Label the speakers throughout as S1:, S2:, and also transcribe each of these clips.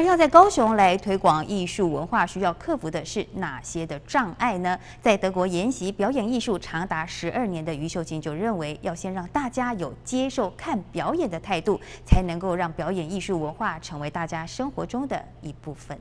S1: 而要在高雄来推广艺术文化，需要克服的是哪些的障碍呢？在德国研习表演艺术长达十二年的余秀琴就认为，要先让大家有接受看表演的态度，才能够让表演艺术文化成为大家生活中的一部分。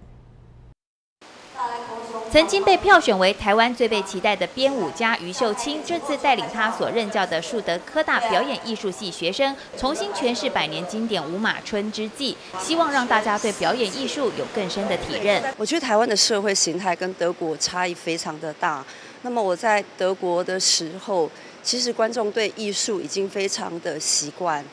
S1: 曾经被票选为台湾最被期待的编舞家余秀清，这次带领他所任教的树德科大表演艺术系学生，重新诠释百年经典《舞马春之祭》，希望让大家对表演艺术有更深的体认。
S2: 我觉得台湾的社会形态跟德国差异非常的大。那么我在德国的时候，其实观众对艺术已经非常的习惯，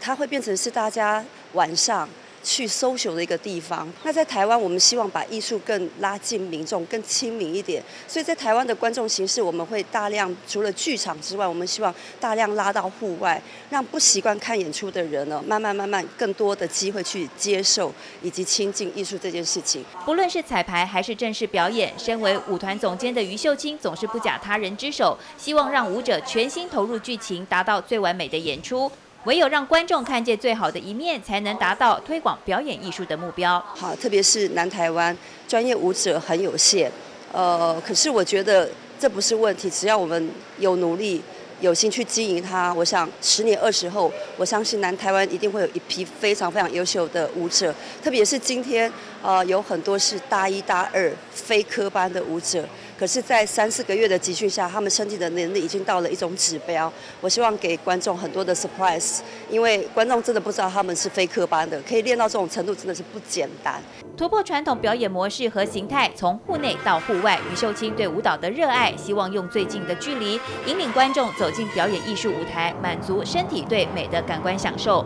S2: 它会变成是大家晚上。去搜寻的一个地方。那在台湾，我们希望把艺术更拉近民众，更亲民一点。所以在台湾的观众形式，我们会大量除了剧场之外，我们希望大量拉到户外，让不习惯看演出的人呢，慢慢慢慢更多的机会去接受以及亲近艺术这件事情。
S1: 不论是彩排还是正式表演，身为舞团总监的余秀清总是不假他人之手，希望让舞者全心投入剧情，达到最完美的演出。唯有让观众看见最好的一面，才能达到推广表演艺术的目标。
S2: 好，特别是南台湾专业舞者很有限，呃，可是我觉得这不是问题，只要我们有努力、有心去经营它，我想十年、二十后，我相信南台湾一定会有一批非常非常优秀的舞者，特别是今天，呃，有很多是大一、大二非科班的舞者。可是，在三四个月的集训下，他们身体的能力已经到了一种指标。我希望给观众很多的 surprise，因为观众真的不知道他们是非科班的，可以练到这种程度，真的是不简单。
S1: 突破传统表演模式和形态，从户内到户外，余秀清对舞蹈的热爱，希望用最近的距离，引领观众走进表演艺术舞台，满足身体对美的感官享受。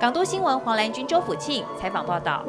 S1: 港都新闻黄兰君、周辅庆采访报道。